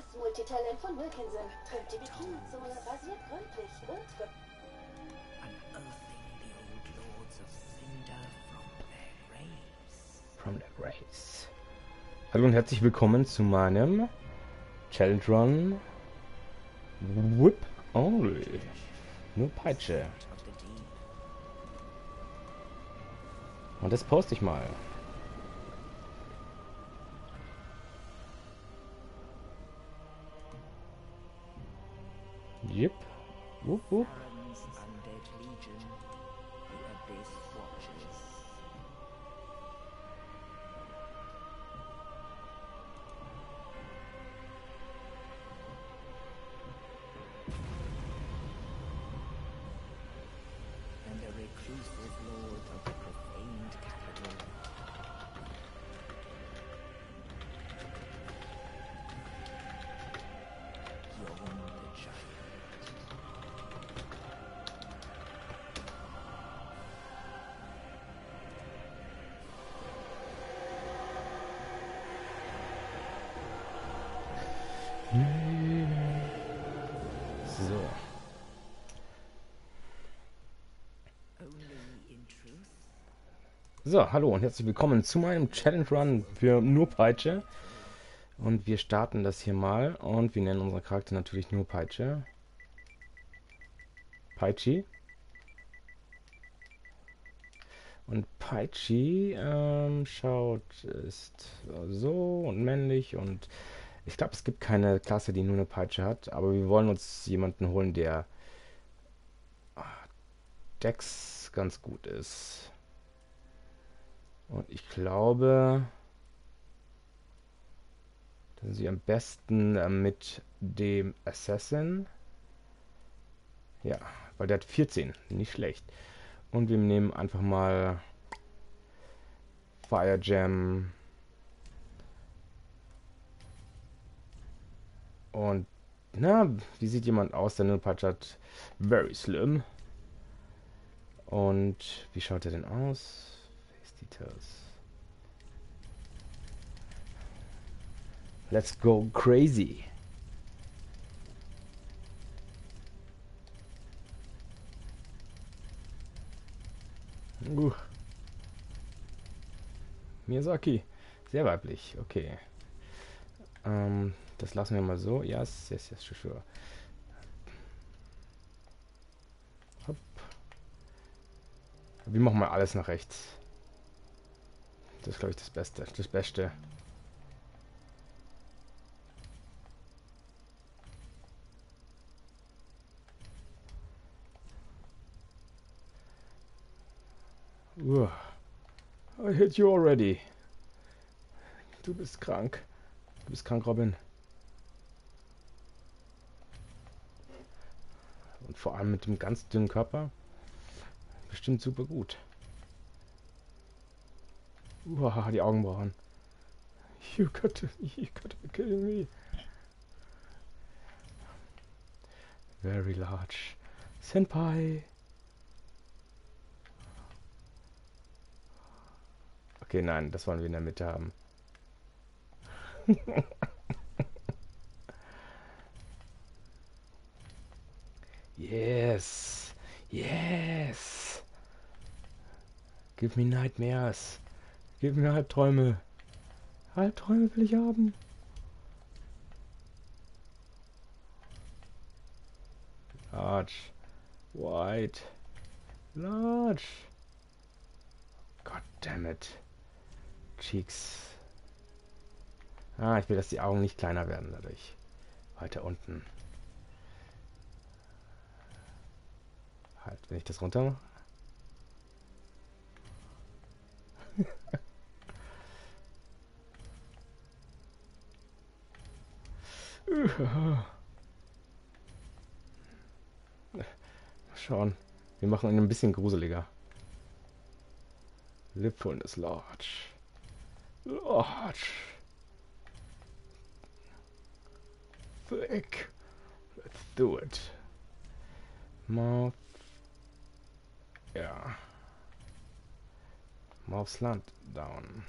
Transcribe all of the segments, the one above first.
Das Multitalent von Wilkinson. Trimmt die Bikini-Zone, rasiert gründlich und unearthing the old lords of Cinder from their graves. From the Grace. Hallo und herzlich willkommen zu meinem Challenge Run Whip Only. Nur Peitsche. Und das poste ich mal. Yep. Whoop whoop. So, hallo und herzlich willkommen zu meinem Challenge Run für nur Peitsche. Und wir starten das hier mal und wir nennen unseren Charakter natürlich nur Peitsche. Peitschi. Und Peitschi ähm, schaut, ist so und männlich und ich glaube, es gibt keine Klasse, die nur eine Peitsche hat, aber wir wollen uns jemanden holen, der ah, Dex ganz gut ist. Und ich glaube, dass sie am besten äh, mit dem Assassin. Ja, weil der hat 14. Nicht schlecht. Und wir nehmen einfach mal Fire Jam. Und, na, wie sieht jemand aus, der eine Patch hat? Very slim. Und wie schaut er denn aus? Details. Let's go crazy. Uh. Miyazaki. Sehr weiblich, okay. Ähm, das lassen wir mal so. Yes, yes, yes, sure, sure. Hopp. Wir machen mal alles nach rechts. Das ist, glaube ich, das Beste. Das Beste. Uah. I hit you already. Du bist krank. Du bist krank, Robin. Und vor allem mit dem ganz dünnen Körper. Bestimmt super gut. Uah, die Augenbrauen. You got to, you got to be kidding me. Very large. Senpai. Okay, nein, das wollen wir in der Mitte haben. yes. Yes. Give me nightmares. Gib mir Albträume. Albträume will ich haben. Large. White. Large. God damn it. Cheeks. Ah, ich will, dass die Augen nicht kleiner werden dadurch. Weiter unten. Halt, wenn ich das runter mache. Schauen. Wir machen ihn ein bisschen gruseliger. Lipfulness large. Large. Thick. Let's do it. Mouth. Ja. Mouth slant down.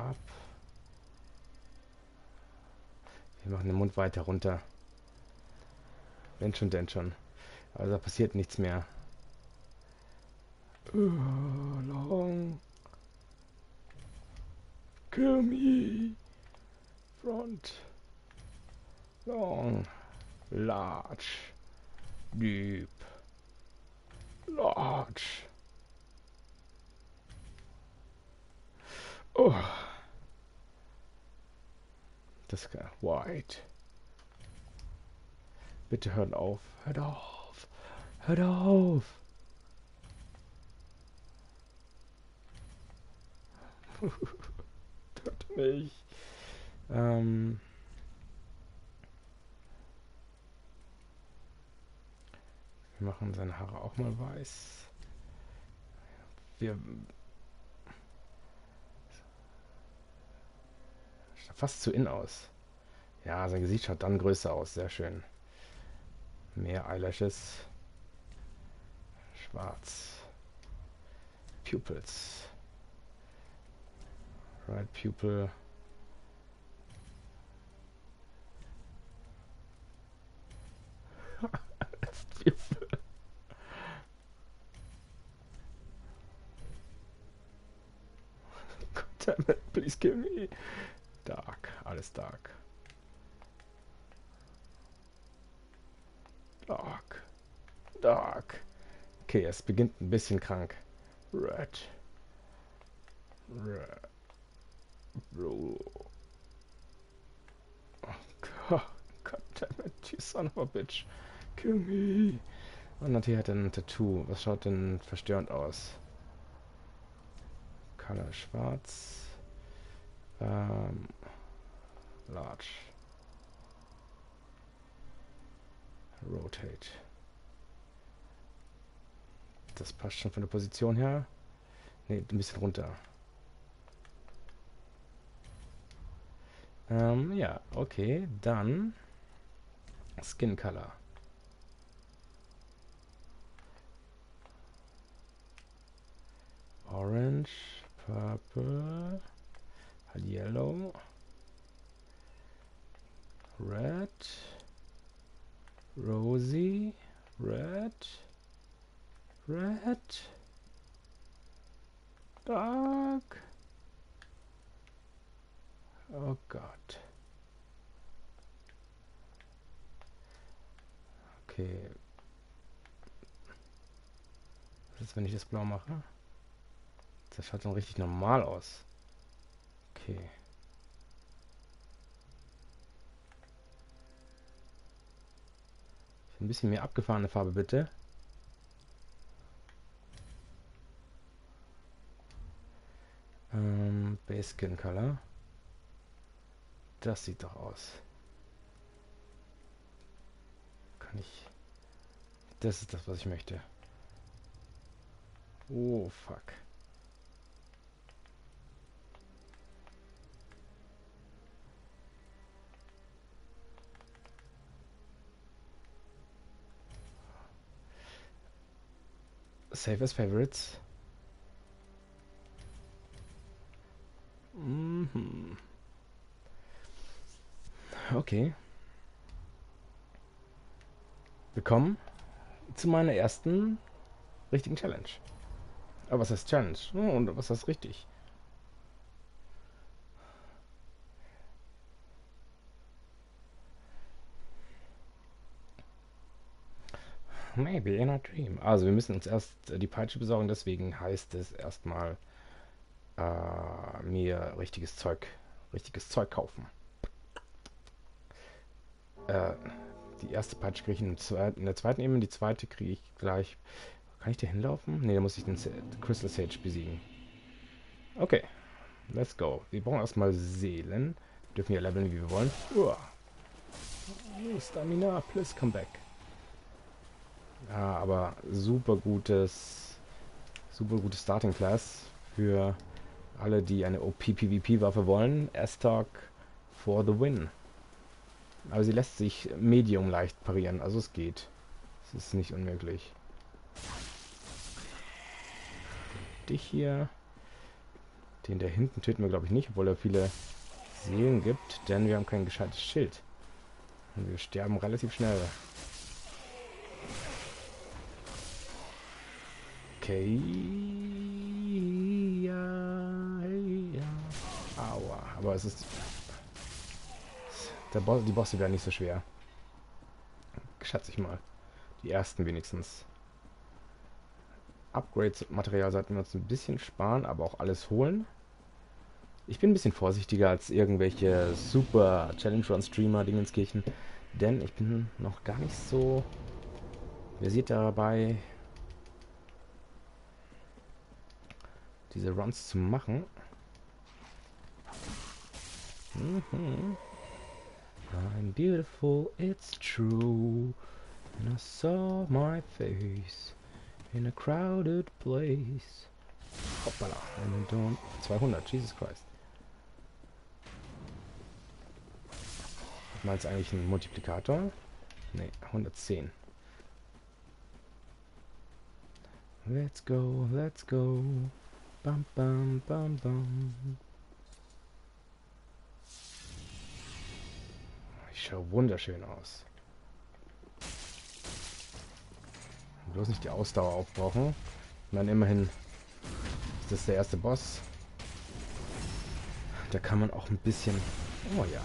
ab. Wir machen den Mund weiter runter. Wenn schon, denn schon. Also da passiert nichts mehr. Uh, long. Kill me. Front. Long. Large. Deep. Large. Oh. Das ist White. Bitte hört auf. Hört auf. Hört auf. Hört mich. Ähm. Wir machen seine Haare auch mal weiß. Wir fast zu in aus. Ja, sein Gesicht schaut dann größer aus. Sehr schön. Mehr Eyelashes. Schwarz. Pupils. Right pupil. pupil. God damn it, please kill me. Dark, alles dark. Dark. Dark. Okay, es beginnt ein bisschen krank. Red. Red. Bro. Oh God. God damn it, you son of a bitch. Kill me. Und natürlich hat er ein Tattoo. Was schaut denn verstörend aus? Color schwarz. Ähm, large. Rotate. Das passt schon von der Position her. Ne, ein bisschen runter. Ähm, ja, okay. Dann Skin Color. Orange, Purple, yellow, red, rosy, red, red, dark. Oh Gott. Okay. Was ist, wenn ich das blau mache? Das schaut dann richtig normal aus. Okay. Ein bisschen mehr abgefahrene Farbe bitte. Base Skin Color. Das sieht doch aus. Kann ich... Das ist das, was ich möchte. Oh, fuck. Save as favorites. Mhm. Okay. Willkommen zu meiner ersten richtigen Challenge. Aber was heißt Challenge? Oh, und was heißt richtig? Maybe in a dream. Also wir müssen uns erst äh, die Peitsche besorgen, deswegen heißt es erstmal äh, mir richtiges Zeug, richtiges Zeug kaufen. Äh, die erste Peitsche kriege ich in, zweiten, in, der zweiten Ebene, die zweite kriege ich gleich. Kann ich da hinlaufen? Ne, da muss ich den Crystal Sage besiegen. Okay, let's go. Wir brauchen erstmal Seelen. Wir dürfen hier leveln, wie wir wollen. Uah. Stamina, please come back. Ja, aber super gutes, super gutes Starting Class für alle, die eine OP-PvP-Waffe wollen. S-Talk for the win. Aber sie lässt sich medium leicht parieren, also es geht. Es ist nicht unmöglich. Dich hier. Den da hinten töten wir, glaube ich, nicht, obwohl er viele Seelen gibt, denn wir haben kein gescheites Schild. Und wir sterben relativ schnell. Okay. Aber es ist... Der Boss, die Bosse werden nicht so schwer. Schätze ich mal. Die ersten wenigstens. Upgrades-Material sollten wir uns ein bisschen sparen, aber auch alles holen. Ich bin ein bisschen vorsichtiger als irgendwelche super Challenge Run Streamer Dingenskirchen, denn ich bin noch gar nicht so versiert dabei, diese Runs zu machen. Mhm. I'm beautiful, it's true. And I saw my face in a crowded place. Hoppala. I don't. 200, Jesus Christ. Hat man jetzt eigentlich einen Multiplikator? Ne, 110. Let's go, let's go. Bam, bam, bam, bam. Ich schaue wunderschön aus. Bloß nicht die Ausdauer aufbrauchen. Und dann immerhin ist das der erste Boss. Da kann man auch ein bisschen... Oh ja.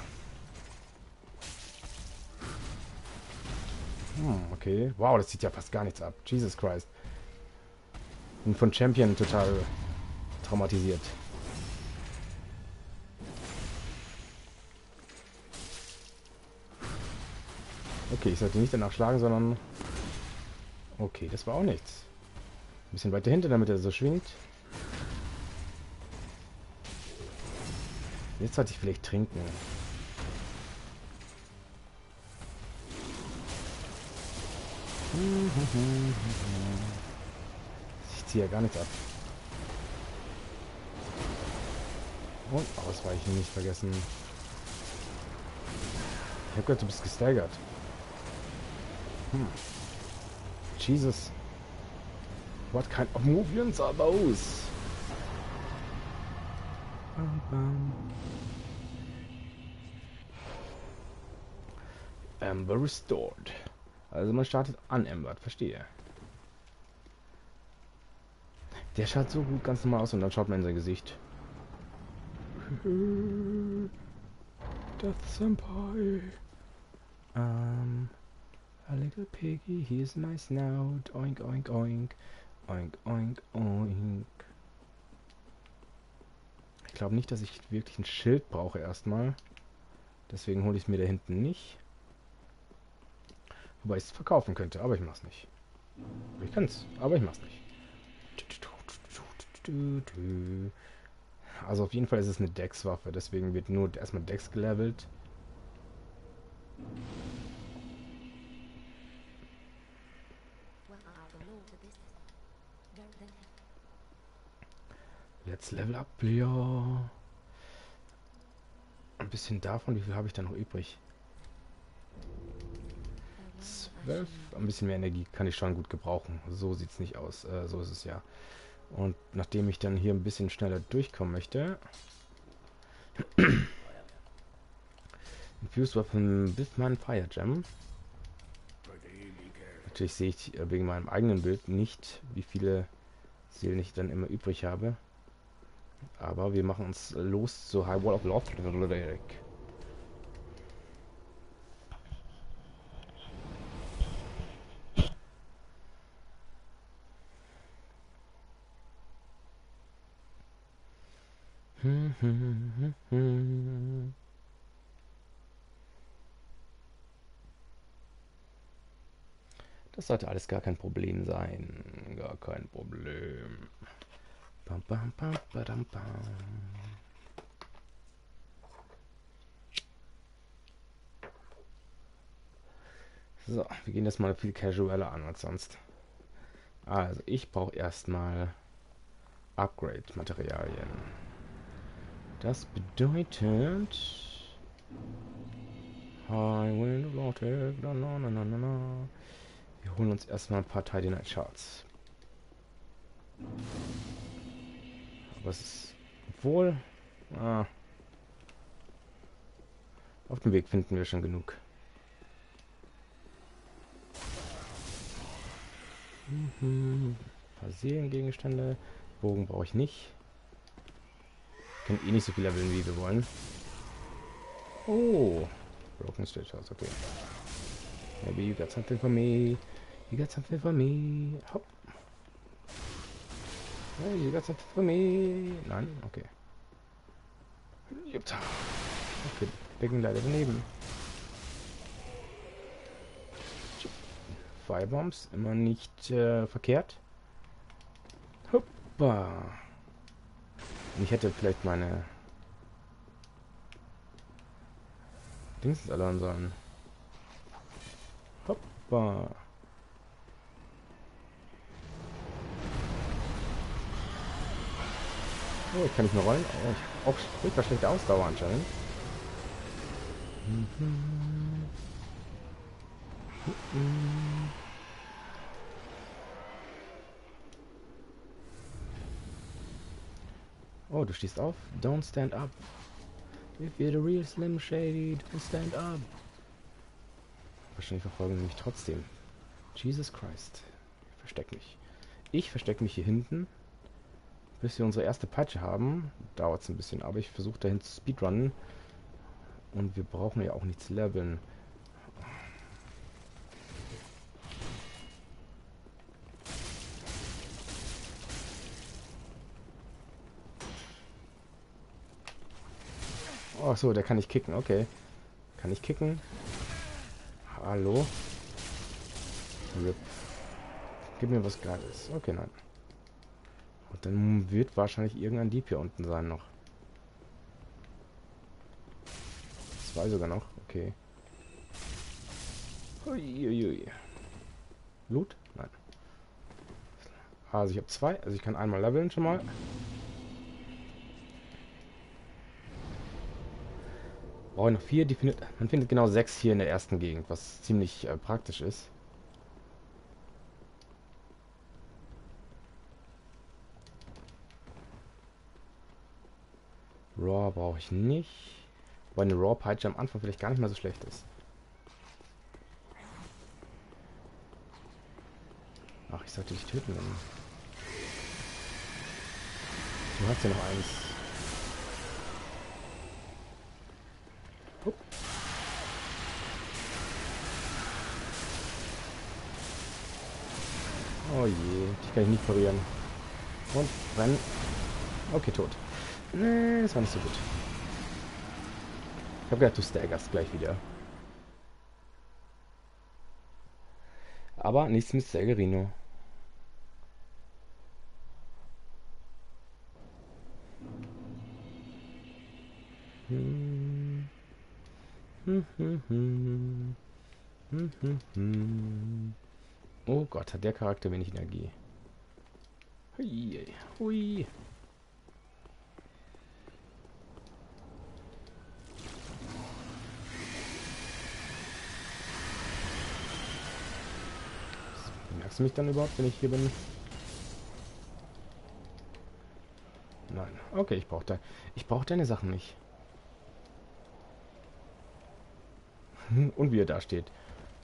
Hm, okay. Wow, das sieht ja fast gar nichts ab. Jesus Christ. Bin von Champion total traumatisiert. Okay, ich sollte nicht danach schlagen, sondern... Okay, das war auch nichts. Ein bisschen weiter hinten, damit er so schwingt. Jetzt sollte ich vielleicht trinken. Ich ziehe ja gar nichts ab. Und ausweichen nicht vergessen. Ich habe gehört, du bist gesteigert. Hm. Jesus. What kind of movements are those? Bam, bam. Amber restored. Also man startet unembert, verstehe. Der schaut so gut ganz normal aus und dann schaut man in sein Gesicht. Death Senpai. Um, a little piggy, here's my snout. Oink, oink, oink. Oink, oink, oink. Ich glaube nicht, dass ich wirklich ein Schild brauche erstmal. Deswegen hole ich es mir da hinten nicht. Wobei ich es verkaufen könnte, aber ich mach's nicht. Ich kann's, aber ich mach's nicht. Also auf jeden Fall ist es eine Dex-Waffe, deswegen wird nur erstmal Dex gelevelt. Let's level up, ja. Ein bisschen davon, wie viel habe ich da noch übrig? 12. Ein bisschen mehr Energie kann ich schon gut gebrauchen. So sieht es nicht aus. Äh, so ist es ja. Und nachdem ich dann hier ein bisschen schneller durchkommen möchte... Infused Weapon mein Fire Gem. Natürlich sehe ich äh, wegen meinem eigenen Bild nicht, wie viele Seelen ich dann immer übrig habe. Aber wir machen uns los zur High Wall of Lothric. Das sollte alles gar kein Problem sein. Gar kein Problem. Bam, bam, bam, badam, bam. So, wir gehen das mal viel casualer an als sonst. Also, ich brauche erstmal Upgrade-Materialien. Das bedeutet... Na, na, na. Wir holen uns erstmal ein paar Titanite Charts. Es ist Obwohl. Ah, auf dem Weg finden wir schon genug. Mhm. Seelengegenstände. Bogen brauche ich nicht. Können eh nicht so viel leveln, wie wir wollen. Oh. Broken Stitch House, okay. Maybe you got something for me. You got something for me. Hopp. Hey, something for me. Nein, okay. Jutta. Okay, Becken leider daneben. Firebombs, immer nicht äh, verkehrt. Hoppa. Ich hätte vielleicht meine Dings erlernen sollen. Hoppa. Oh, ich kann nicht mehr rollen. Oh, ich auch furchtbar schlechte Ausdauer anscheinend. Oh, du stehst auf. Don't stand up. If you're the real Slim Shady, don't stand up. Wahrscheinlich verfolgen sie mich trotzdem. Jesus Christ. Versteck mich. Ich verstecke mich hier hinten. Bis wir unsere erste Peitsche haben. Dauert es ein bisschen, aber ich versuche dahin zu speedrunnen. Und wir brauchen ja auch nichts leveln. Oh so, der kann nicht kicken, okay. Kann ich kicken? Hallo? Rip. Gib mir was Geiles. Okay, nein. Und dann wird wahrscheinlich irgendein Dieb hier unten sein noch. Zwei sogar noch. Okay. Uiuiui. Loot? Nein. Also ich habe zwei. Also ich kann einmal leveln schon mal. Brauche noch vier. Die findet, man findet genau sechs hier in der ersten Gegend, was ziemlich äh, praktisch ist. Raw brauche ich nicht. Weil eine Raw-Peitsche am Anfang vielleicht gar nicht mal so schlecht ist. Ach, ich sollte dich töten. Wenn... Du hast ja noch eins. Oh je, die kann ich nicht parieren. Und brennen. Okay, tot. Nee, das war nicht so gut. Ich habe gedacht, du staggerst gleich wieder. Aber nichts mit Staggerino. Hm, hm, hm. Oh Gott, hat der Charakter wenig Energie. Hui. Hui. Merkst du mich dann überhaupt, wenn ich hier bin? Nein. Okay, ich brauche ich brauche deine Sachen nicht. Und wie er da steht.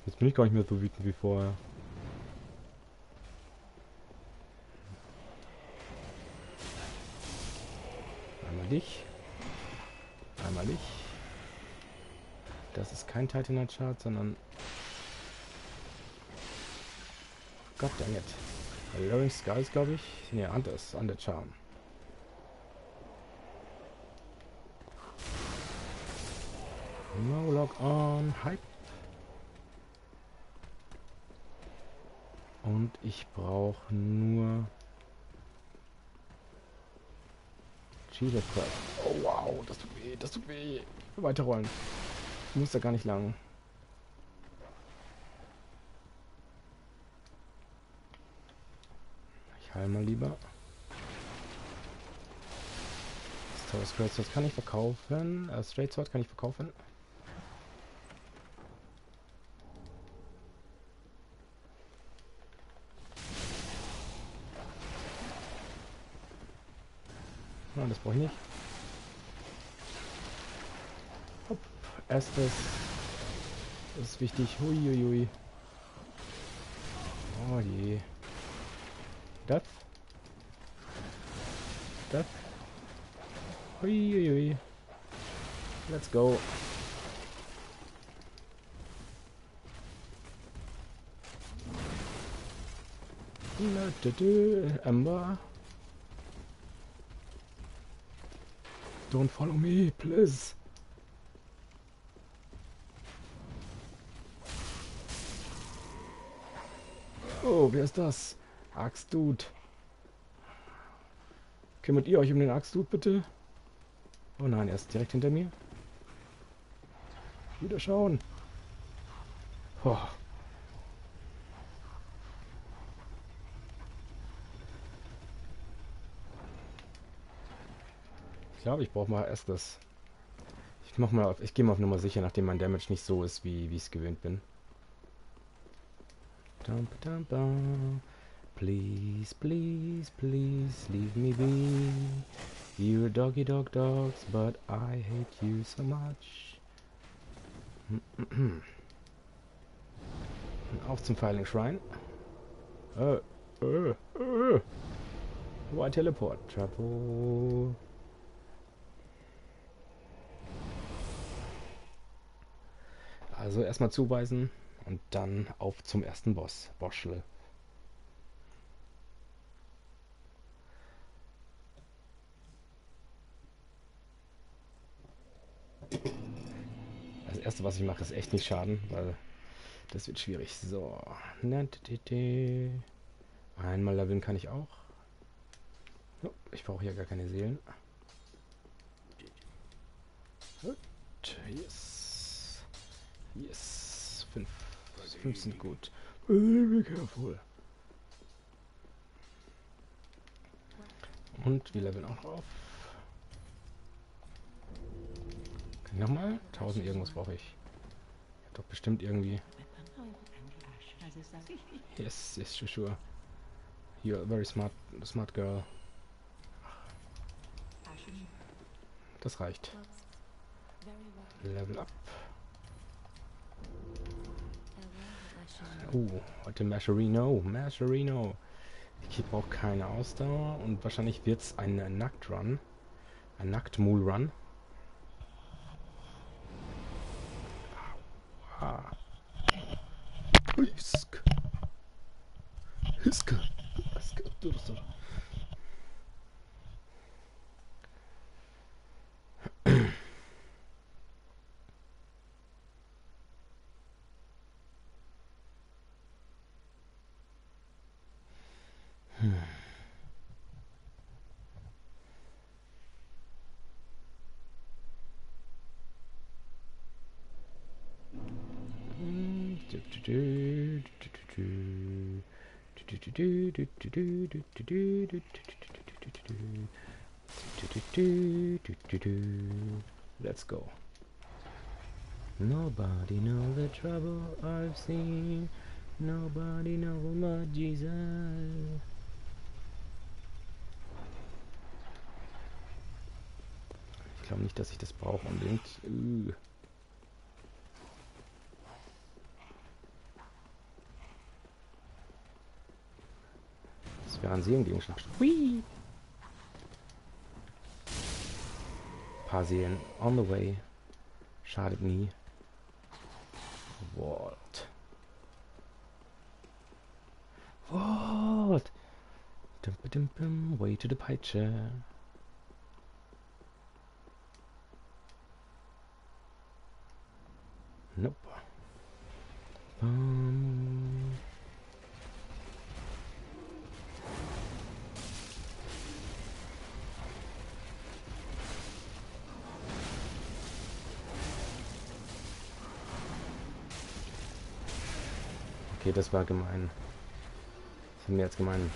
Jetzt bin ich gar nicht mehr so wütend wie vorher. Einmal dich. Einmal dich. Das ist kein Titanite Chart, sondern God dang it. Lowering Skies, glaube ich. Ne, anders. An der Charm. No log on. Hype. Und ich brauche nur... Jesus Christ. Oh wow, das tut weh, das tut weh. Weiterrollen. Ich muss da gar nicht lang. Heil mal lieber. Das Straight Sword kann ich verkaufen. Äh, Straight Sword kann ich verkaufen. Nein, das brauche ich nicht. Hopp, erstes. Das ist wichtig. Huiuiui. Oh je. Das. Das. Huiuiui. Let's go. Ember. Don't follow me, please. Oh, wer ist das? Axtdude. Kümmert ihr euch um den Axtdude, bitte? Oh nein, er ist direkt hinter mir. Wieder schauen. Oh. Ich glaube, ich brauche mal erst das. Ich mach mal auf, ich gehe mal auf Nummer sicher, nachdem mein Damage nicht so ist, wie ich es gewöhnt bin. Please, please, please, leave me be. You're doggy dog dogs, but I hate you so much. Auf zum Filing Shrine. Äh, äh, äh. Why teleport? Trouble. Also erstmal zuweisen und dann auf zum ersten Boss, Boschle. Das erste, was ich mache, ist echt nicht schaden, weil das wird schwierig. So. Einmal leveln kann ich auch. Ich brauche hier gar keine Seelen. Yes. Yes. Fünf. Fünf sind gut. Be careful. Und wir leveln auch auf. Kann ich nochmal? 1000 irgendwas brauche ich. ich doch bestimmt irgendwie. Yes, yes, sure, sure. You're a very smart, smart girl. Das reicht. Level up. Oh, heute Mascherino. Mascherino. Ich brauche keine Ausdauer und wahrscheinlich wird es ein Nackt-Run. Ein Nackt-Mool-Run. Hısk. Hısk. Hısk. Dur dur. Let's go. Nobody know the trouble I've seen. Nobody know my Jesus. Ich glaube nicht, dass ich das brauche unbedingt. Uh. Das wäre ein Seelengegenstand. Hui! Paar Seelen on the way. Schadet nie. What? What? Dum -dum -dum, way to the Peitsche. Nope. Um, Okay, das war gemein. Das haben wir jetzt gemein.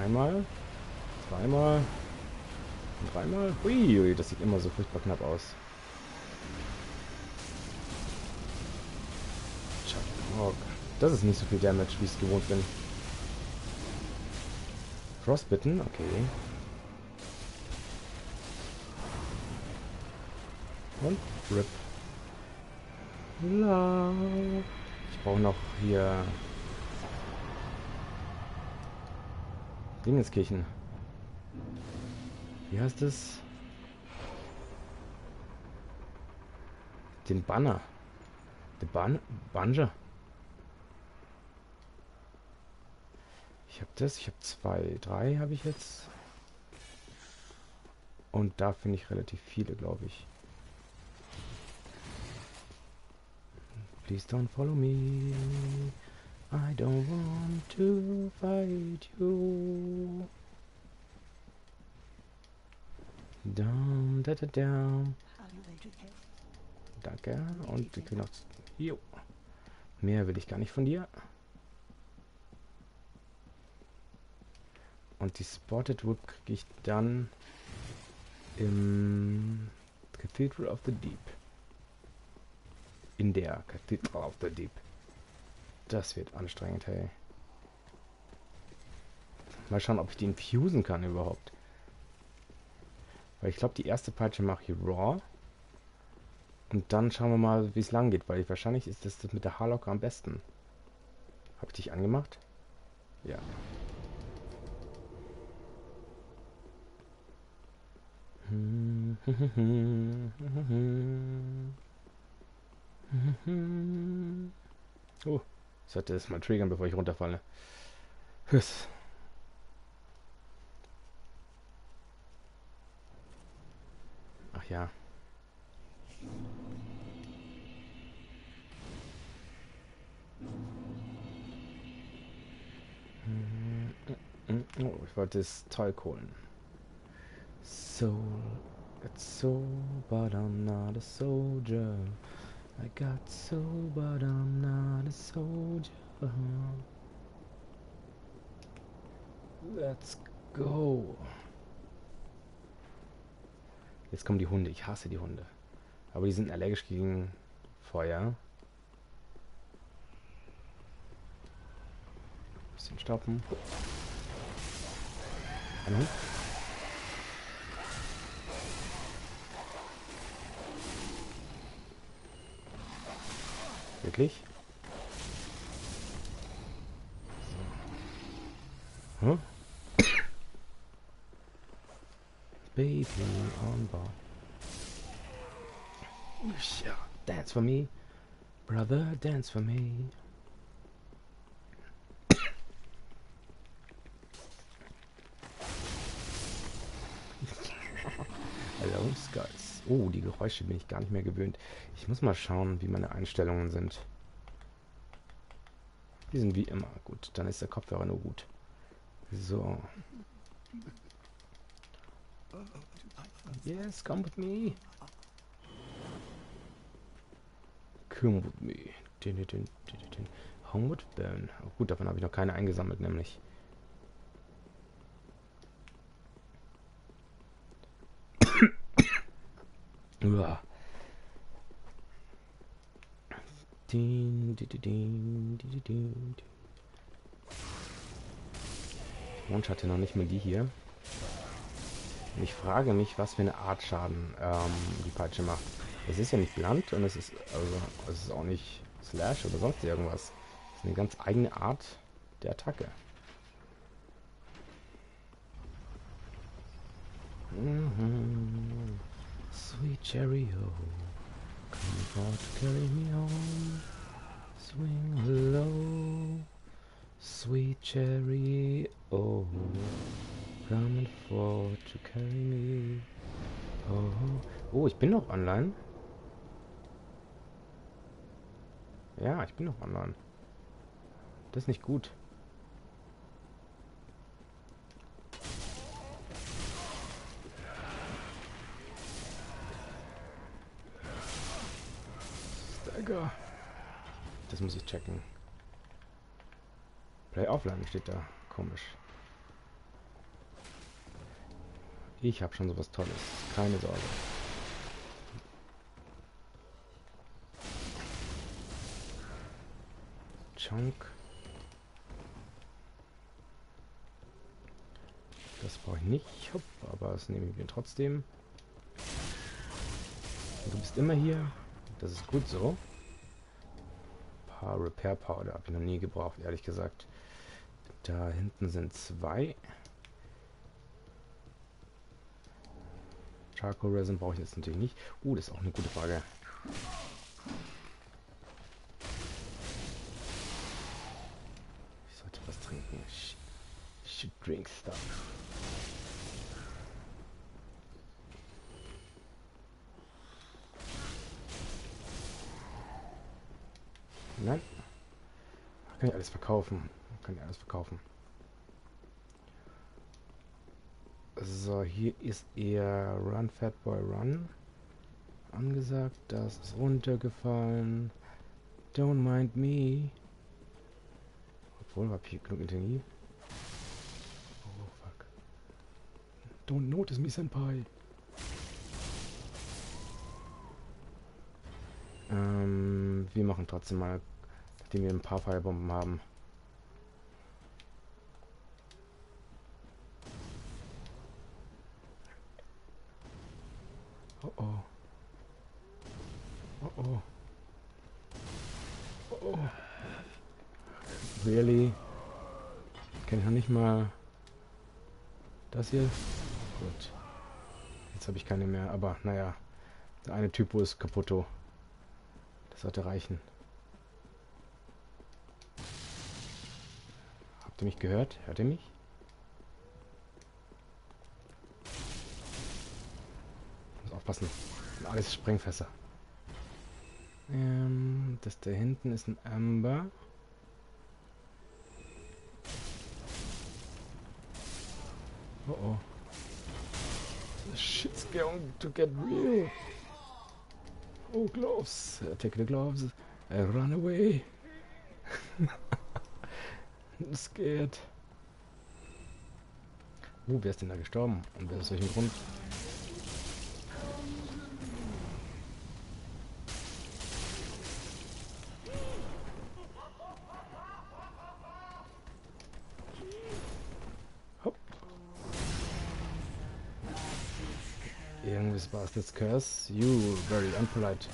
Einmal, zweimal dreimal. Uiui, das sieht immer so furchtbar knapp aus. Das ist nicht so viel Damage, wie ich es gewohnt bin. Frostbitten, okay. Und RIP. Ich brauche noch hier Dingenskirchen. Wie heißt es? Den Banner. Der Ban Banja. Ich habe das, ich habe zwei, drei habe ich jetzt. Und da finde ich relativ viele, glaube ich. Please don't follow me. I don't want to fight you. Down, da, da, down. Danke. Und wir können noch. Jo. Mehr will ich gar nicht von dir. Und die Spotted Wood kriege ich dann im Cathedral of the Deep. In der Cathedral of the Deep. Das wird anstrengend, hey. Mal schauen, ob ich die infusen kann überhaupt. Weil ich glaube, die erste Peitsche mache ich raw. Und dann schauen wir mal, wie es lang geht, weil ich, wahrscheinlich ist das, das mit der Haarlocke am besten. Habe ich dich angemacht? Ja. Oh, ich sollte es mal triggern, bevor ich runterfalle. Hüss. Ach ja. Oh, ich wollte das Zeug holen. Soul, got soul, but I'm not a soldier. I got soul, but I'm not a soldier. Let's go. Jetzt kommen die Hunde. Ich hasse die Hunde. Aber die sind allergisch gegen Feuer. Bisschen stoppen. Ein Hund. So. Huh? Hm? Baby on bar. Yeah, dance for me. Brother, dance for me. Hello, Oh, die Geräusche bin ich gar nicht mehr gewöhnt. Ich muss mal schauen, wie meine Einstellungen sind. Die sind wie immer gut. Dann ist der Kopfhörer nur gut. So. Yes, come with me. Come with me. Homeward Burn. Oh, gut, davon habe ich noch keine eingesammelt, nämlich. Uah. Wunsch hatte noch nicht mal die hier. Und ich frage mich, was für eine Art Schaden ähm, die Peitsche macht. Es ist ja nicht blunt und es ist also es ist auch nicht Slash oder sonst irgendwas. Es ist eine ganz eigene Art der Attacke. Mhm. Sweet Cherry, oh, come to carry me home. Swing low, sweet cherry, oh, coming for to carry me. Oh, oh, ich bin noch online. Ja, ich bin noch online. Das ist nicht gut. Stagger. Das muss ich checken. Play offline steht da. Komisch. Ich habe schon sowas Tolles. Keine Sorge. Chunk. Das brauche ich nicht, Hopp, aber das nehme ich mir trotzdem. Du bist immer hier. Das ist gut so. Paar Repair Powder habe ich noch nie gebraucht, ehrlich gesagt. Da hinten sind zwei. Charcoal Resin brauche ich jetzt natürlich nicht. Uh, das ist auch eine gute Frage. Ich sollte was trinken. Sh should drink stuff. Nein. Kann ich alles verkaufen. Kann ich alles verkaufen. So, hier ist eher Run, Fatboy, Run angesagt. Das ist runtergefallen. Don't mind me. Obwohl, hab hier genug Energie. Oh, fuck. Don't notice me, Senpai. Ähm, wir machen trotzdem mal, nachdem wir ein paar Feuerbomben haben. Oh oh. Oh oh. Oh oh. Really? Kann ich noch nicht mal das hier? Gut. Jetzt habe ich keine mehr, aber naja. Der eine Typo ist kaputto. Sollte reichen. Habt ihr mich gehört? Hört ihr mich? Muss aufpassen. Alles Sprengfässer. Ähm, das da hinten ist ein Amber. Oh oh. Shit's going to get real. Oh, gloves. Uh, take the gloves. Uh, run away. Scared. Oh, wer ist denn da gestorben? Und wer aus welchem Grund? Es das Curse. You, very unpolite.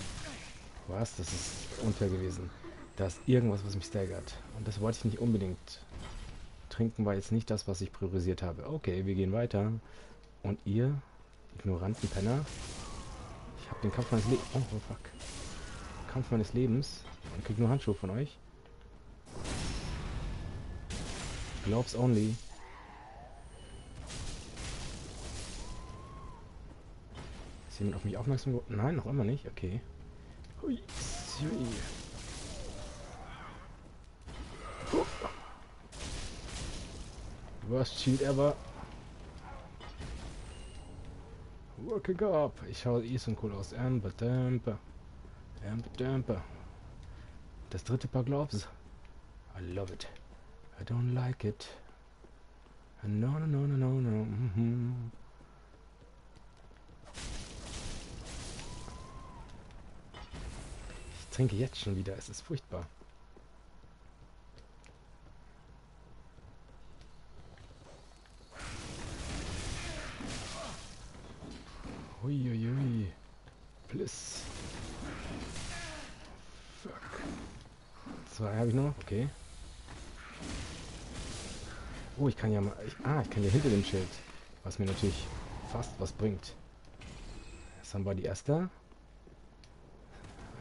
Was? Das ist unfair gewesen. Da ist irgendwas, was mich staggert. Und das wollte ich nicht unbedingt. Trinken war jetzt nicht das, was ich priorisiert habe. Okay, wir gehen weiter. Und ihr, ignoranten Penner, ich habe den Kampf meines Lebens. Oh, oh, fuck. Kampf meines Lebens. Und krieg nur Handschuhe von euch. Gloves only. Ist jemand auf mich aufmerksam geworden? Nein, noch immer nicht. Okay. Hui. Worst Shield ever. Working up. Ich schaue eh so cool aus. Amber Damper. Amber Damper. Das dritte Paar Gloves. I love it. I don't like it. No, no, no, no, no, no. Mm -hmm. Ich trinke jetzt schon wieder. Es ist furchtbar. Uiuiui. Bliss. Fuck. Zwei habe ich noch. Okay. Oh, ich kann ja mal... Ich, ah, ich kann ja hinter dem Schild. Was mir natürlich fast was bringt. Somebody Esther.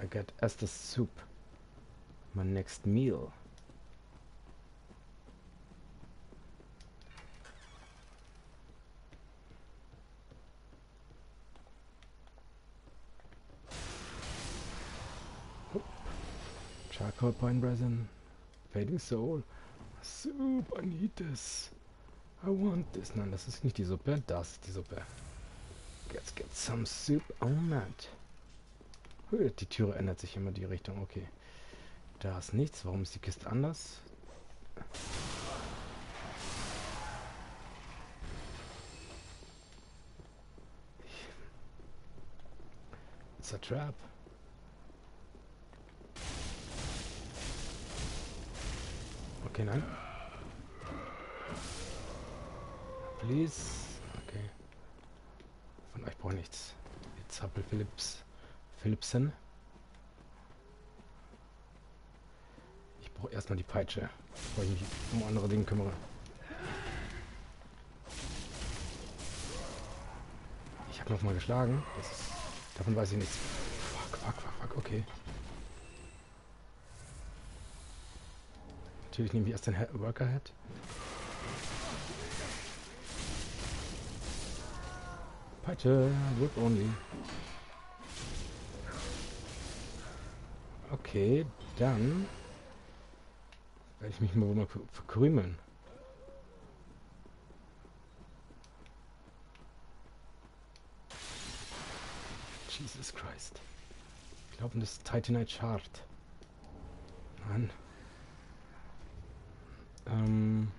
I got Esther's soup. My next meal. Charcoal pine resin. Fading soul. Soup, I need this. I want this. Nein, das ist nicht die Suppe. Das ist die Suppe. Let's get some soup on that. Die Türe ändert sich immer die Richtung. Okay. Da ist nichts. Warum ist die Kiste anders? It's a trap. Okay, nein. Please. Okay. Von euch brauche ich nichts. Jetzt Zappel Philips. Philipsen. Ich brauche erstmal die Peitsche, bevor ich mich um andere Dinge kümmere. Ich habe noch mal geschlagen. Ist, davon weiß ich nichts. Fuck, fuck, fuck, fuck. Okay. Natürlich nehmen wir erst den Worker Head. Peitsche, wood only. Okay, dann werde ich mich mal wohl mal verkrümeln. Jesus Christ. Ich glaube, das ist Titanite Shard. Mann. Ähm.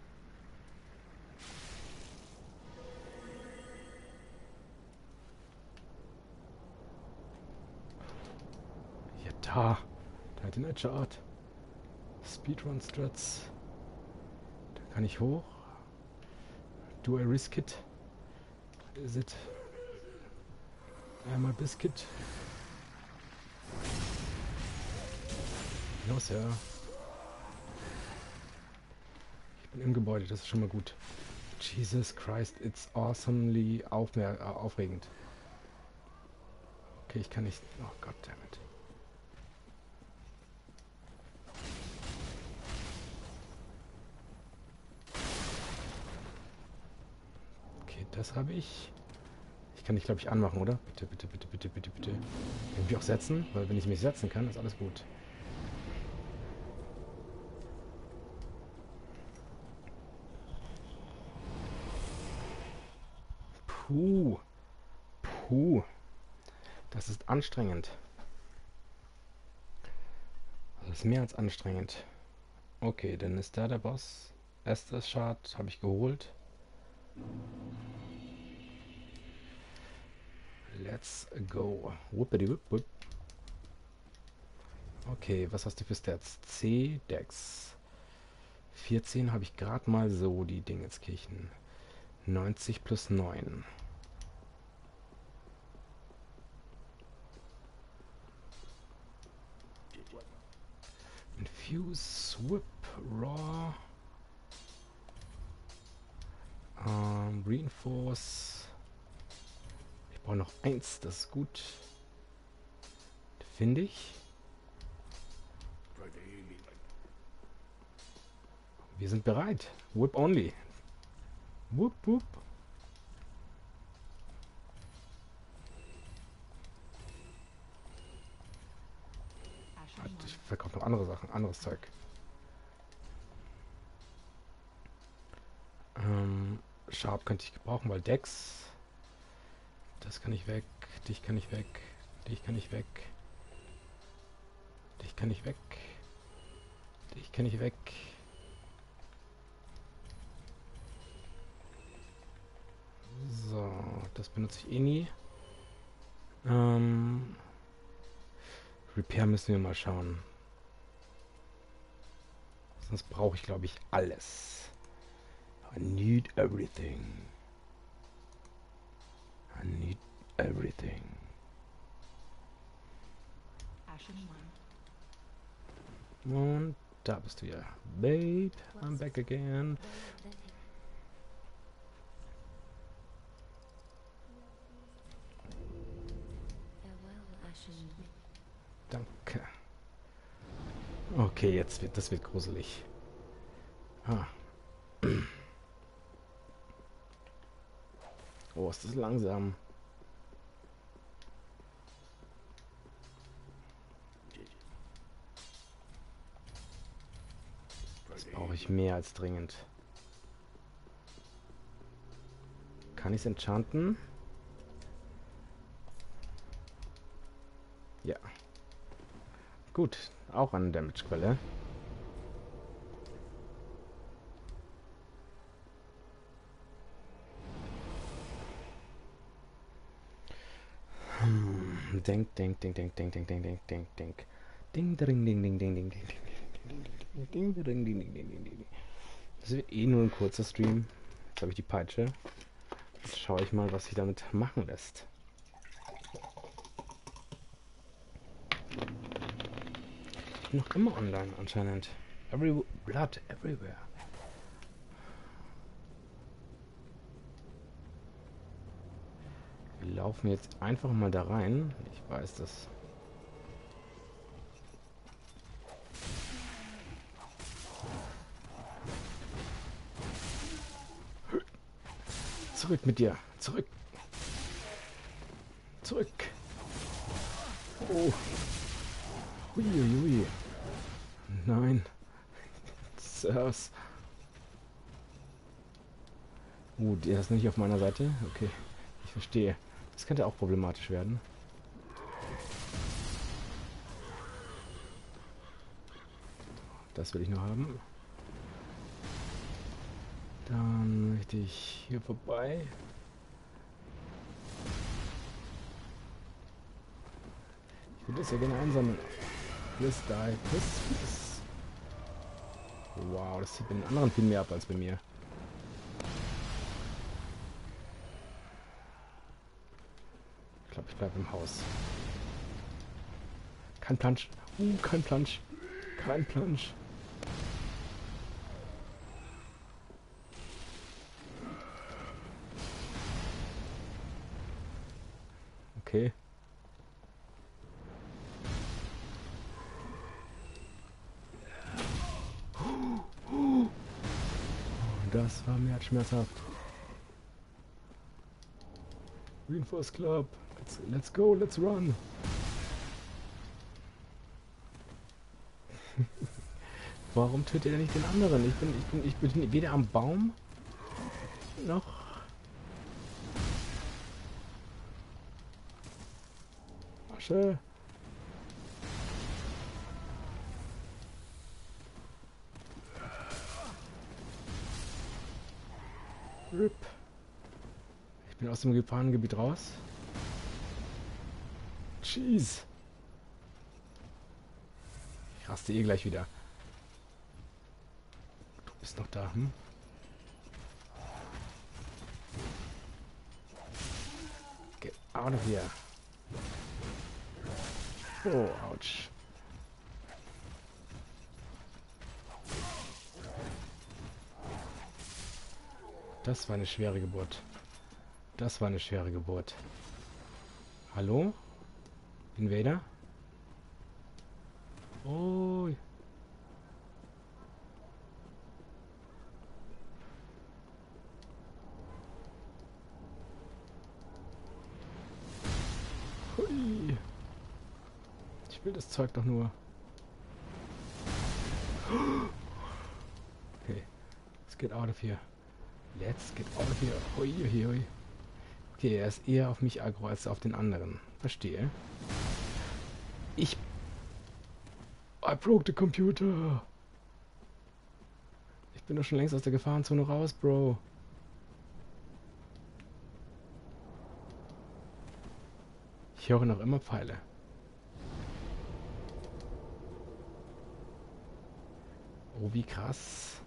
Ja, da. Titanite Shard. Speedrun Strats. Da kann ich hoch. Do I risk it? Is it? Einmal Biscuit. Los, ja. Ich bin im Gebäude, das ist schon mal gut. Jesus Christ, it's awesomely aufmer aufregend. Okay, ich kann nicht... Oh Gott, damit. Okay, das habe ich. Ich kann dich, glaube ich, anmachen, oder? Bitte, bitte, bitte, bitte, bitte, bitte. Irgendwie auch setzen, weil wenn ich mich setzen kann, ist alles gut. Puh. Puh. Das ist anstrengend. Das ist mehr als anstrengend. Okay, dann ist da der Boss. Erstes Schad habe ich geholt. Let's go. Whoopity whoop whoop. Okay, was hast du für Stats? C, Dex. 14 habe ich gerade mal so die Dingenskirchen. 90 plus 9. Infuse, Whip, Raw. Ähm, Reinforce. Brauche noch eins, das ist gut. Finde ich. Wir sind bereit. Whip only. Wupp, wupp. Ich verkaufe noch andere Sachen, anderes Zeug. Ähm, Sharp könnte ich gebrauchen, weil Dex. Das kann ich weg. Dich kann ich weg. Dich kann ich weg. Dich kann ich weg. Dich kann ich weg. So, das benutze ich eh nie. Ähm, Repair müssen wir mal schauen. Sonst brauche ich, glaube ich, alles. I need everything. I need everything. Und da bist du ja. Babe, I'm back again. Danke. Okay, jetzt wird das wird gruselig. Ah. Oh, ist das langsam. Das brauche ich mehr als dringend. Kann ich es enchanten? Ja. Gut, auch eine Damage-Quelle. Denk, denk, denk, denk, denk, denk, denk, denk, denk, denk. Ding, ding, ding, ding, ding, ding, ding, ding. Ding, ding, ding, ding, ding, ding, ding. Das wird eh nur ein kurzer Stream. Jetzt habe ich die Peitsche. Jetzt schaue ich mal, was sich damit machen lässt. Ich bin noch immer online anscheinend. Every blood everywhere. Laufen jetzt einfach mal da rein. Ich weiß das. Zurück mit dir. Zurück. Zurück. Oh. Uiuiui. Nein. Sirs. Uh, der ist nicht auf meiner Seite. Okay. Ich verstehe. Das könnte auch problematisch werden. Das will ich noch haben. Dann möchte ich hier vorbei. Ich will das ja gerne einsammeln. Please die. Please, please. Wow, das sieht bei den anderen viel mehr ab als bei mir. Ich bleibe im Haus. Kein Plansch. Uh, kein Plansch. Kein Plansch. Okay. Das war mehr schmerzhaft. Reinforce Club. Let's, let's go, let's run. Warum tötet er nicht den anderen? Ich bin, ich bin, ich bin weder am Baum noch. Asche. RIP. Ich bin aus dem Gefahrengebiet raus. Jeez. Ich raste eh gleich wieder. Du bist noch da, hm? Get out of here. Oh, ouch. Das war eine schwere Geburt. Das war eine schwere Geburt. Hallo? Invader? Oh. Hui. Ich will das Zeug doch nur. Okay. Let's get out of here. Let's get out of here. Hui, hui, hui. Okay, er ist eher auf mich aggro als auf den anderen. Verstehe. Ich... I broke the computer. Ich bin doch schon längst aus der Gefahrenzone raus, Bro. Ich höre noch immer Pfeile. Oh, wie krass.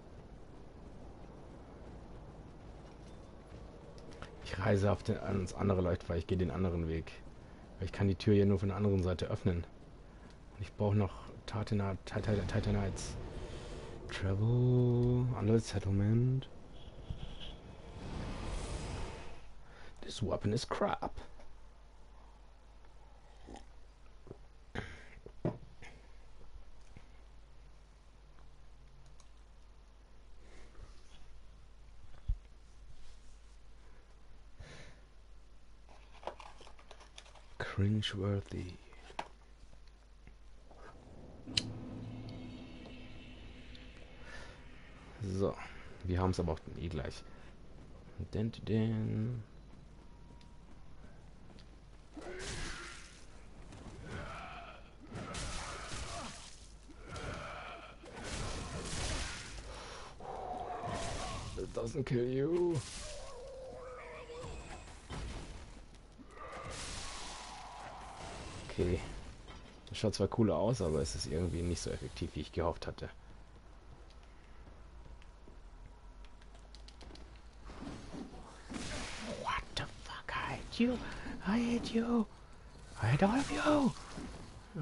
Ich reise auf den, ans andere Leuchtfeuer. Ich gehe den anderen Weg. Weil ich kann die Tür hier nur von der anderen Seite öffnen. Ich brauche noch Titan, Titan, Titanites. Travel, under settlement. This weapon is crap. Cringeworthy. Wir haben es aber auch eh gleich. Den, den. That doesn't kill you. Okay. Das schaut zwar cooler aus, aber es ist irgendwie nicht so effektiv, wie ich gehofft hatte. You. I hate you. I hate all of you.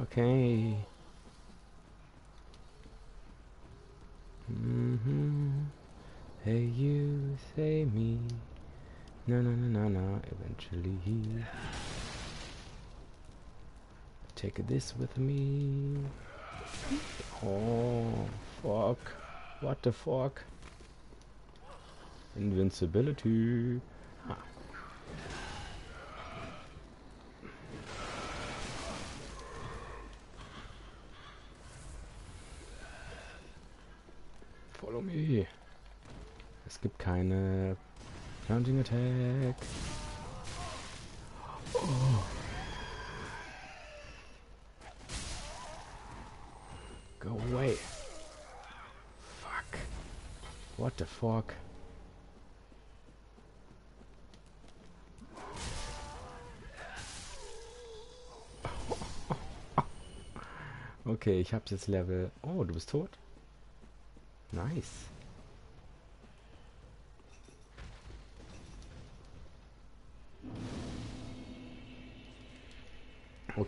Okay. Mhm. Hey, you say me. No, no, no, no, na. Eventually. Take this with me. Oh, fuck. What the fuck? Invincibility. Ah. Es gibt keine Plunging Attack. Oh. Go away. Fuck. What the fuck? Okay, ich hab's jetzt Level... Oh, du bist tot? Nice.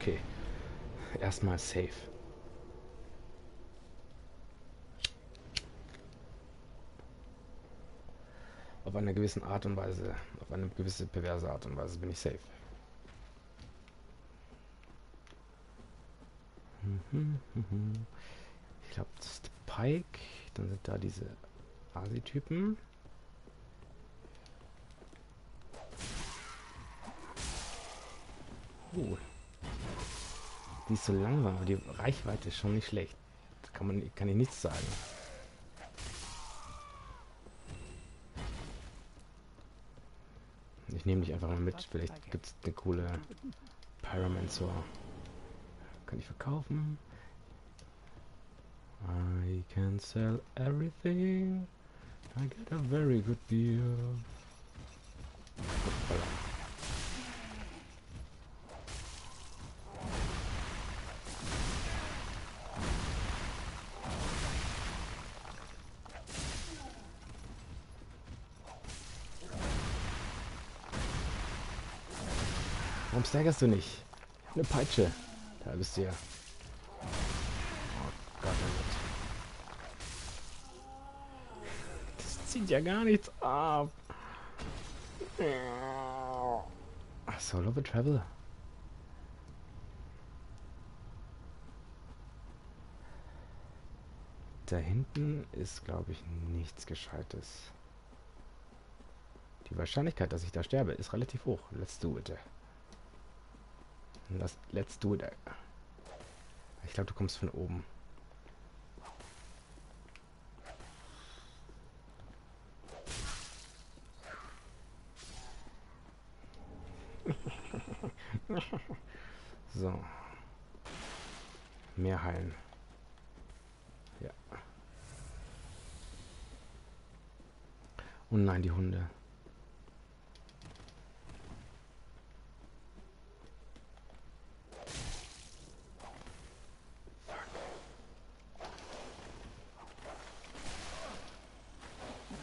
Okay. Erstmal safe. Auf einer gewissen Art und Weise, auf eine gewisse perverse Art und Weise bin ich safe. Ich glaube, das ist Pike. Dann sind da diese Asi-Typen. Uh. Die ist so langsam, aber die Reichweite ist schon nicht schlecht. Da kann, man, kann ich nichts sagen. Ich nehme dich einfach mal mit. Vielleicht gibt es eine coole Pyromancer. Kann ich verkaufen? I can sell everything. I get a very good deal. Staggerst du nicht? Eine Peitsche. Da bist du ja. Oh Gott, oh Gott. Das zieht ja gar nichts ab. Ach, Solo the Travel. Da hinten ist, glaube ich, nichts Gescheites. Die Wahrscheinlichkeit, dass ich da sterbe, ist relativ hoch. Let's do it. Let's, let's do it. Ich glaube, du kommst von oben. so. Mehr heilen. Ja. Und nein, die Hunde.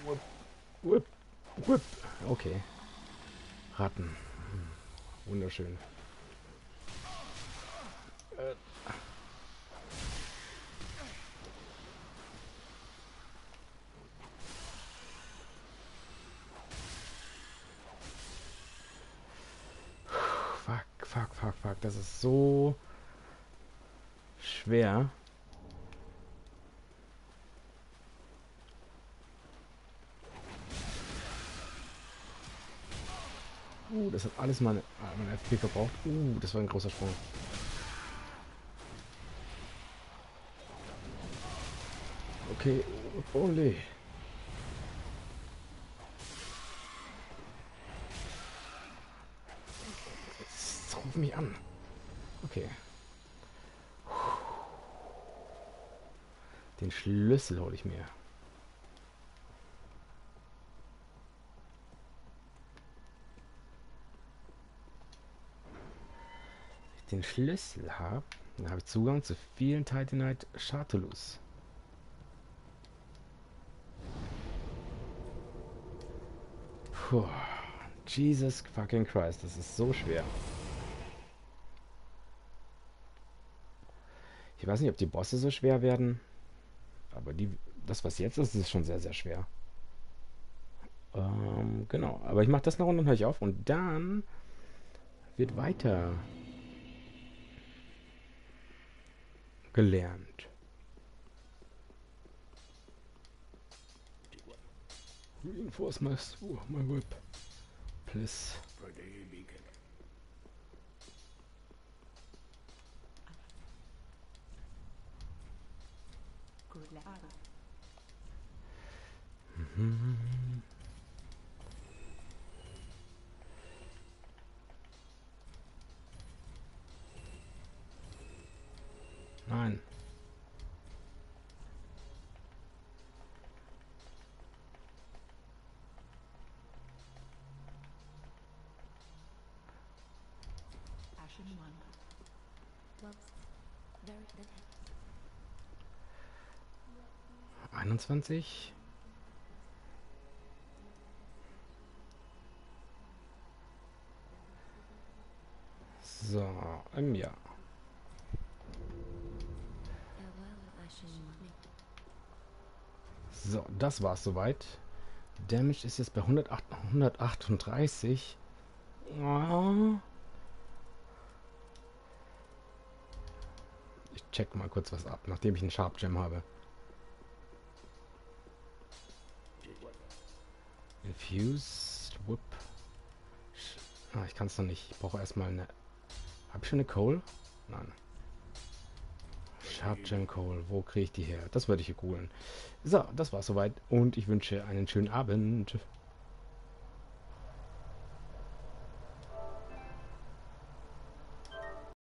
Whip, whip, whip. Okay. Ratten. Hm. Wunderschön. Äh. Fuck, fuck, fuck, fuck. Das ist so schwer. Uh, das hat alles meine, meine FP verbraucht. Uh, das war ein großer Sprung. Okay, only. Jetzt ruf mich an. Okay. Den Schlüssel hole ich mir. Den Schlüssel habe, Dann habe ich Zugang zu vielen Titanite Chartulus. Puh. Jesus fucking Christ, das ist so schwer. Ich weiß nicht, ob die Bosse so schwer werden. Aber die, das, was jetzt ist, ist schon sehr, sehr schwer. Ähm, genau. Aber ich mache das noch und dann höre ich auf. Und dann wird weiter gelernt. Reinforce oh, my whip. Please. Nein. Ashen One. Loves very little. 21. So, Ashen One. So, das war's soweit. Damage ist jetzt bei 108, 138. Ah. Ich check mal kurz was ab, nachdem ich einen Sharp Gem habe. Infused Whip. Ah, ich kann es noch nicht. Ich brauche erstmal eine. Habe ich schon eine Coal? Nein. Sharp Gem Coal. Wo kriege ich die her? Das würde ich hier googeln. So, das war's soweit und ich wünsche einen schönen Abend.